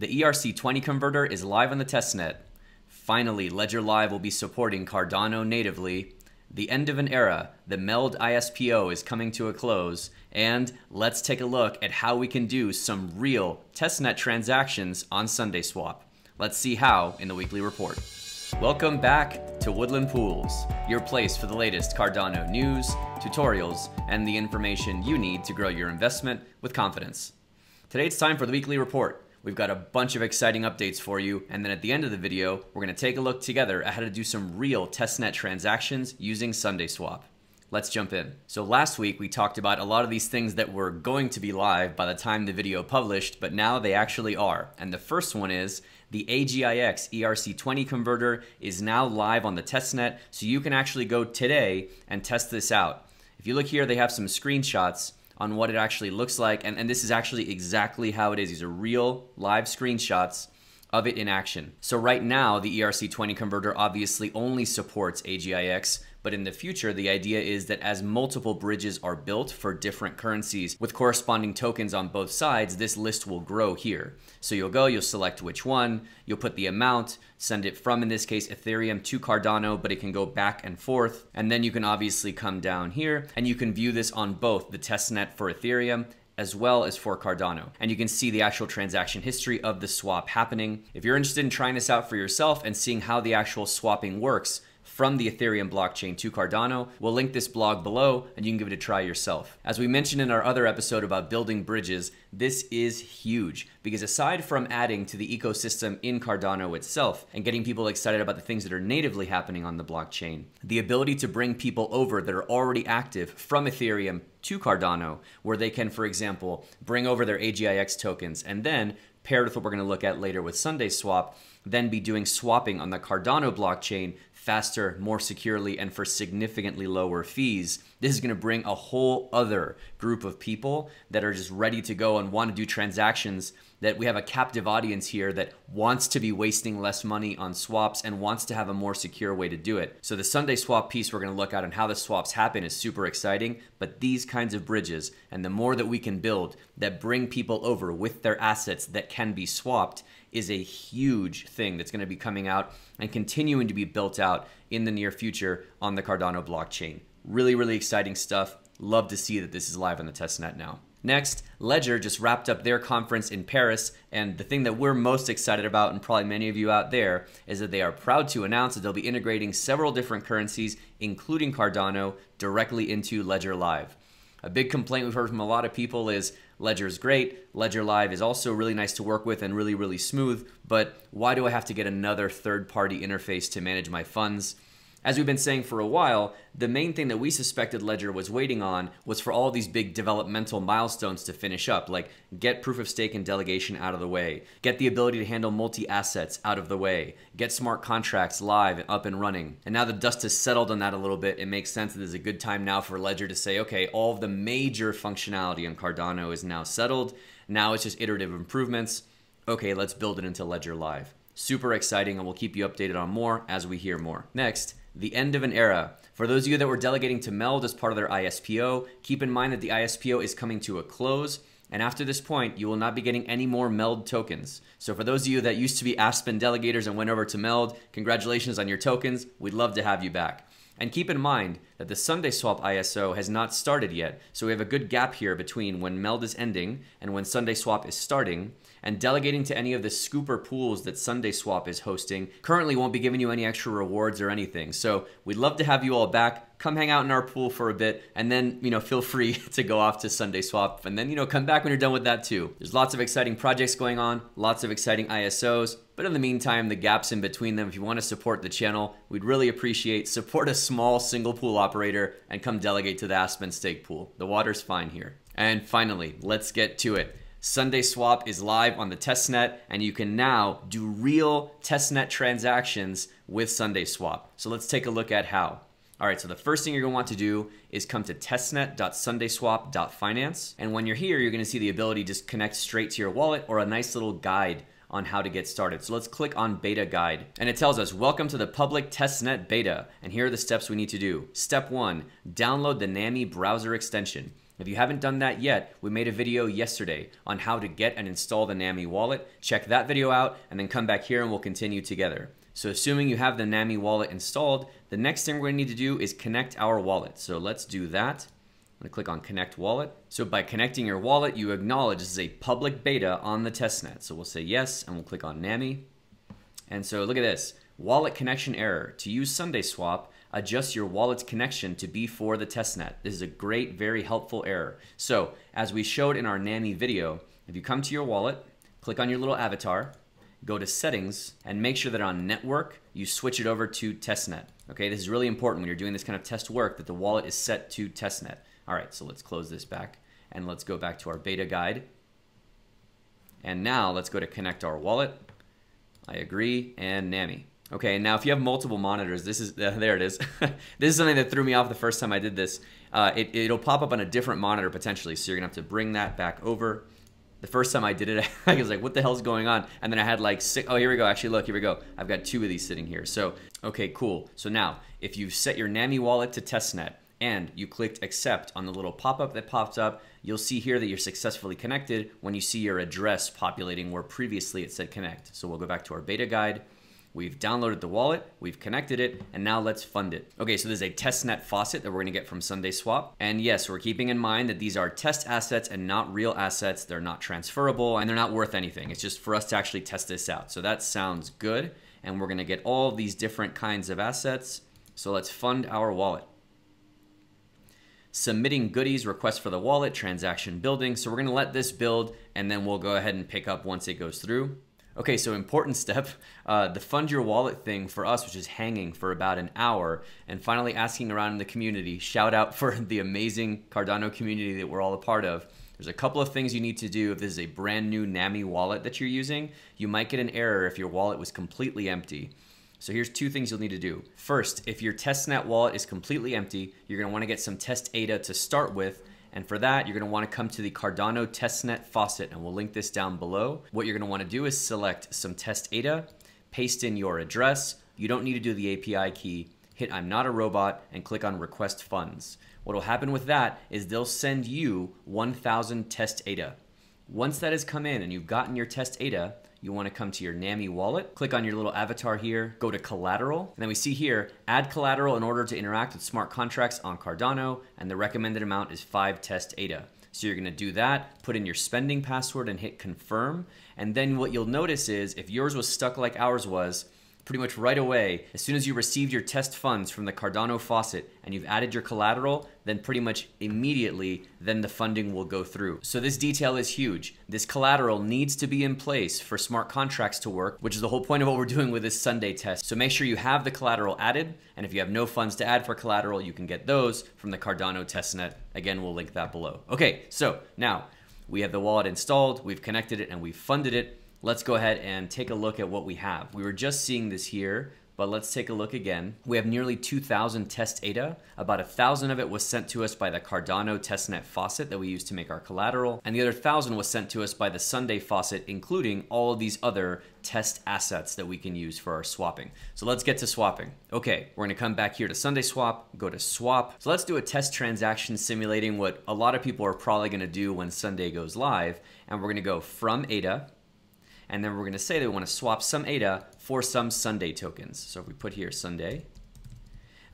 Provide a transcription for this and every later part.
The ERC20 converter is live on the testnet. Finally, Ledger Live will be supporting Cardano natively. The end of an era, the Meld ISPO is coming to a close, and let's take a look at how we can do some real testnet transactions on SundaeSwap. Let's see how in the weekly report. Welcome back to Woodland Pools, your place for the latest Cardano news, tutorials, and the information you need to grow your investment with confidence. Today it's time for the weekly report. We've got a bunch of exciting updates for you, and then at the end of the video, we're going to take a look together at how to do some real testnet transactions using SundaeSwap. Let's jump in. So last week we talked about a lot of these things that were going to be live by the time the video published, but now they actually are. And the first one is the AGIX ERC20 converter is now live on the testnet, so you can actually go today and test this out. If you look here, they have some screenshots on what it actually looks like. And, and this is actually exactly how it is. These are real live screenshots of it in action. So right now, the ERC20 converter obviously only supports AGIX, but in the future, the idea is that as multiple bridges are built for different currencies with corresponding tokens on both sides, this list will grow here. So you'll go, you'll select which one, you'll put the amount, send it from, in this case, Ethereum to Cardano, but it can go back and forth. And then you can obviously come down here and you can view this on both the testnet for Ethereum as well as for Cardano. And you can see the actual transaction history of the swap happening. If you're interested in trying this out for yourself and seeing how the actual swapping works, from the Ethereum blockchain to Cardano. We'll link this blog below and you can give it a try yourself. As we mentioned in our other episode about building bridges, this is huge because aside from adding to the ecosystem in Cardano itself and getting people excited about the things that are natively happening on the blockchain, the ability to bring people over that are already active from Ethereum to Cardano, where they can, for example, bring over their AGIX tokens and then paired with what we're going to look at later with SundaeSwap, then be doing swapping on the Cardano blockchain faster, more securely, and for significantly lower fees. This is going to bring a whole other group of people that are just ready to go and want to do transactions. That we have a captive audience here that wants to be wasting less money on swaps and wants to have a more secure way to do it. So, the SundaeSwap piece we're going to look at and how the swaps happen is super exciting. But these kinds of bridges and the more that we can build that bring people over with their assets that can be swapped is a huge thing that's going to be coming out and continuing to be built out in the near future on the Cardano blockchain. Really, really exciting stuff. Love to see that this is live on the testnet now. Next, Ledger just wrapped up their conference in Paris, and the thing that we're most excited about, and probably many of you out there, is that they are proud to announce that they'll be integrating several different currencies, including Cardano, directly into Ledger Live. A big complaint we've heard from a lot of people is Ledger is great, Ledger Live is also really nice to work with and really, really smooth, but why do I have to get another third party interface to manage my funds? As we've been saying for a while, the main thing that we suspected Ledger was waiting on was for all these big developmental milestones to finish up, like get proof of stake and delegation out of the way, get the ability to handle multi assets out of the way, get smart contracts live and up and running. And now the dust has settled on that a little bit, it makes sense that there's a good time now for Ledger to say, okay, all of the major functionality on Cardano is now settled. Now it's just iterative improvements. Okay, let's build it into Ledger Live. Super exciting, and we'll keep you updated on more as we hear more. Next, the end of an era. For those of you that were delegating to Meld as part of their ISPO, keep in mind that the ISPO is coming to a close. And after this point, you will not be getting any more MELD tokens. So for those of you that used to be Aspen delegators and went over to MELD, congratulations on your tokens. We'd love to have you back. And keep in mind that the SundaeSwap ISO has not started yet, so we have a good gap here between when MELD is ending and when SundaeSwap is starting and delegating to any of the scooper pools that SundaeSwap is hosting currently won't be giving you any extra rewards or anything. So we'd love to have you all back. Come hang out in our pool for a bit, and then you know feel free to go off to SundaeSwap, and then you know come back when you're done with that too. There's lots of exciting projects going on, lots of exciting ISOs. But in the meantime, the gaps in between them, if you want to support the channel, we'd really appreciate support a small single pool operator and come delegate to the Aspen Stake pool. The water's fine here. And finally, let's get to it. SundaeSwap is live on the testnet, and you can now do real testnet transactions with SundaeSwap. So let's take a look at how. All right, so the first thing you're gonna want to do is come to testnet.sundaeswap.finance. And when you're here, you're gonna see the ability to just connect straight to your wallet or a nice little guide on how to get started. So let's click on beta guide. And it tells us, welcome to the public testnet beta. And here are the steps we need to do. Step one, download the NAMI browser extension. If you haven't done that yet, we made a video yesterday on how to get and install the NAMI wallet. Check that video out and then come back here and we'll continue together. So assuming you have the NAMI wallet installed, the next thing we're gonna need to do is connect our wallet. So let's do that. I'm gonna click on connect wallet. So by connecting your wallet, you acknowledge this is a public beta on the testnet. So we'll say yes, and we'll click on NAMI. And so look at this, wallet connection error. To use SundaeSwap, adjust your wallet's connection to be for the testnet. This is a great, very helpful error. So as we showed in our NAMI video, if you come to your wallet, click on your little avatar, go to settings and make sure that on network, you switch it over to testnet. Okay, this is really important when you're doing this kind of test work that the wallet is set to testnet. All right, so let's close this back and let's go back to our beta guide. And now let's go to connect our wallet. I agree and NAMI. Okay, now if you have multiple monitors, this is, uh, there it is. this is something that threw me off the first time I did this. Uh, it, it'll pop up on a different monitor potentially, so you're gonna have to bring that back over. The first time I did it, I was like, what the hell's going on? And then I had like six, oh, here we go. Actually, look, here we go. I've got two of these sitting here. So, okay, cool. So now, if you've set your NAMI wallet to testnet, and you clicked accept on the little pop-up that pops up, you'll see here that you're successfully connected when you see your address populating where previously it said connect. So we'll go back to our beta guide. We've downloaded the wallet, we've connected it, and now let's fund it. Okay, so there's a testnet faucet that we're gonna get from SundaeSwap. And yes, we're keeping in mind that these are test assets and not real assets. They're not transferable and they're not worth anything. It's just for us to actually test this out. So that sounds good. And we're gonna get all these different kinds of assets. So let's fund our wallet submitting goodies, request for the wallet, transaction building. So we're gonna let this build and then we'll go ahead and pick up once it goes through. Okay, so important step, uh, the fund your wallet thing for us, which is hanging for about an hour, and finally asking around in the community. Shout out for the amazing Cardano community that we're all a part of. There's a couple of things you need to do if this is a brand new NAMI wallet that you're using. You might get an error if your wallet was completely empty. So here's two things you'll need to do. First, if your testnet wallet is completely empty, you're gonna wanna get some test ADA to start with, and for that, you're gonna wanna come to the Cardano testnet faucet, and we'll link this down below. What you're gonna wanna do is select some test ADA, paste in your address. You don't need to do the API key. Hit I'm not a robot and click on request funds. What will happen with that is they'll send you 1000 test ADA. Once that has come in and you've gotten your test ADA, you want to come to your NAMI wallet, click on your little avatar here, go to collateral, and then we see here, add collateral in order to interact with smart contracts on Cardano, and the recommended amount is 5 test ADA. So you're gonna do that, put in your spending password and hit confirm, and then what you'll notice is if yours was stuck like ours was, pretty much right away, as soon as you received your test funds from the Cardano faucet and you've added your collateral, then pretty much immediately, then the funding will go through. So this detail is huge. This collateral needs to be in place for smart contracts to work, which is the whole point of what we're doing with this Sundae test. So make sure you have the collateral added, and if you have no funds to add for collateral, you can get those from the Cardano testnet. Again, we'll link that below. Okay, so now we have the wallet installed, we've connected it, and we've funded it let's go ahead and take a look at what we have. We were just seeing this here, but let's take a look again. We have nearly 2,000 test ADA. About a thousand of it was sent to us by the Cardano testnet faucet that we use to make our collateral, and the other thousand was sent to us by the Sundae faucet, including all of these other test assets that we can use for our swapping. So let's get to swapping. Okay, we're gonna come back here to SundaeSwap, go to swap. So let's do a test transaction simulating what a lot of people are probably gonna do when Sundae goes live, and we're gonna go from ADA, and then we're going to say that we want to swap some ADA for some Sundae tokens. So if we put here Sundae,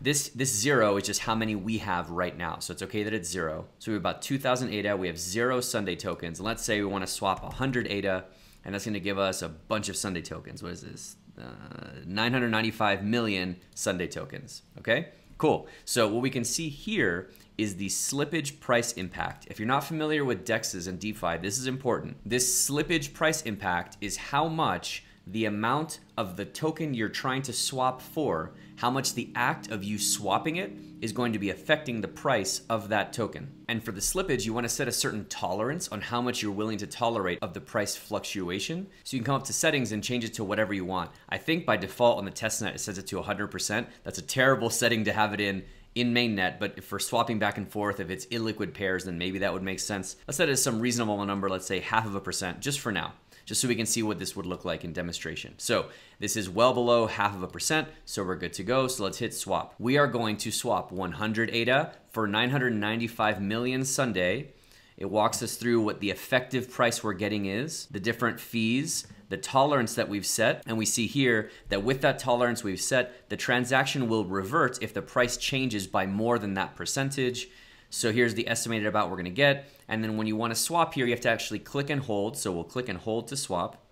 this, this zero is just how many we have right now. So it's okay that it's zero. So we have about 2,000 ADA. We have zero Sundae tokens. And let's say we want to swap 100 ADA, and that's going to give us a bunch of Sundae tokens. What is this? Uh, 995 million Sundae tokens. Okay, cool. So what we can see here is the slippage price impact. If you're not familiar with DEXs and DeFi, this is important. This slippage price impact is how much the amount of the token you're trying to swap for, how much the act of you swapping it is going to be affecting the price of that token. And for the slippage, you want to set a certain tolerance on how much you're willing to tolerate of the price fluctuation. So you can come up to settings and change it to whatever you want. I think by default on the testnet, it sets it to 100%. That's a terrible setting to have it in in mainnet, but if for swapping back and forth, if it's illiquid pairs, then maybe that would make sense. Let's set it as some reasonable number, let's say half of a percent, just for now. just so we can see what this would look like in demonstration. So this is well below half of a percent, so we're good to go. So let's hit swap. We are going to swap 100 ADA for 995 million Sundae. It walks us through what the effective price we're getting is, the different fees, the tolerance that we've set, and we see here that with that tolerance we've set, the transaction will revert if the price changes by more than that percentage. So here's the estimated amount we're gonna get. And then when you wanna swap here, you have to actually click and hold. So we'll click and hold to swap.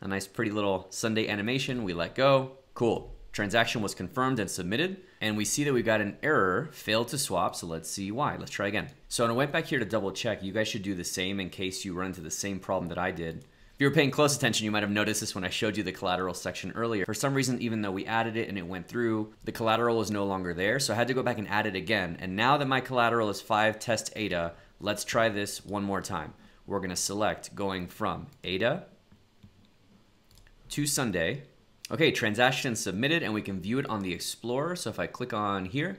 A nice pretty little Sundae animation, we let go. Cool, transaction was confirmed and submitted. And we see that we've got an error, failed to swap, so let's see why. Let's try again. So I went back here to double check, you guys should do the same in case you run into the same problem that I did. You were paying close attention, you might have noticed this when I showed you the collateral section earlier. For some reason, even though we added it and it went through, the collateral is no longer there. So I had to go back and add it again. And now that my collateral is 5 test ADA, let's try this one more time. We're going to select going from ADA to Sundae. Okay, transaction submitted and we can view it on the Explorer. So if I click on here,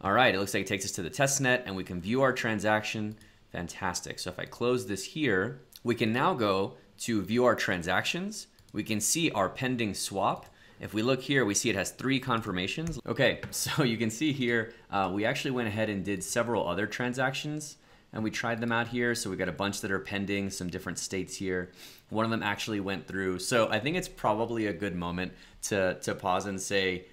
all right, it looks like it takes us to the testnet and we can view our transaction. Fantastic. So if I close this here, we can now go to view our transactions. We can see our pending swap. If we look here, we see it has three confirmations. Okay, so you can see here, uh, we actually went ahead and did several other transactions and we tried them out here. So we got a bunch that are pending, some different states here. One of them actually went through. So I think it's probably a good moment to, to pause and say,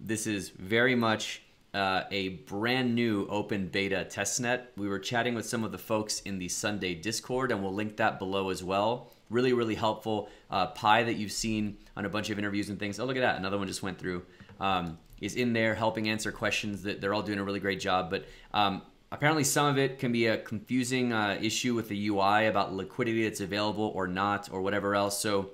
this is very much uh, a brand new open beta testnet. We were chatting with some of the folks in the Sundae Discord, and we'll link that below as well. Really, really helpful. Uh, Pi that you've seen on a bunch of interviews and things. Oh, look at that. Another one just went through. Um, is in there helping answer questions that they're all doing a really great job. But um, apparently, some of it can be a confusing uh, issue with the UI about liquidity that's available or not, or whatever else. So,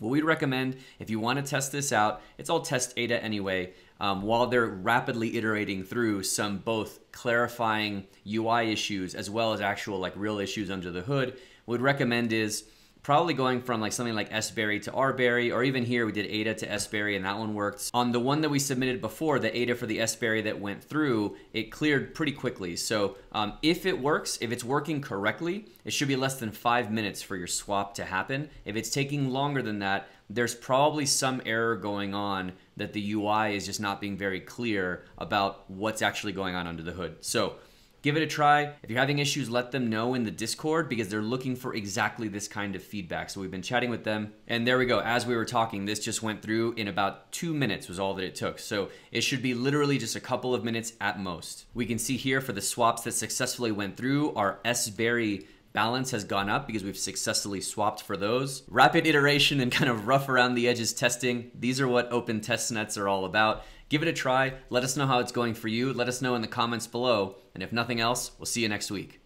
what we'd recommend if you want to test this out, it's all test ADA anyway um, while they're rapidly iterating through some both clarifying UI issues as well as actual like real issues under the hood, would recommend is probably going from like something like sberry to rberry or even here we did ada to sberry and that one worked. On the one that we submitted before the ada for the sberry that went through it cleared pretty quickly. So um, if it works if it's working correctly it should be less than five minutes for your swap to happen. If it's taking longer than that there's probably some error going on that the UI is just not being very clear about what's actually going on under the hood. So give it a try. If you're having issues, let them know in the Discord because they're looking for exactly this kind of feedback. So we've been chatting with them. And there we go. As we were talking, this just went through in about two minutes was all that it took. So it should be literally just a couple of minutes at most. We can see here for the swaps that successfully went through, our SBerry balance has gone up because we've successfully swapped for those. Rapid iteration and kind of rough around the edges testing, these are what open test nets are all about. Give it a try. Let us know how it's going for you. Let us know in the comments below. And if nothing else, we'll see you next week.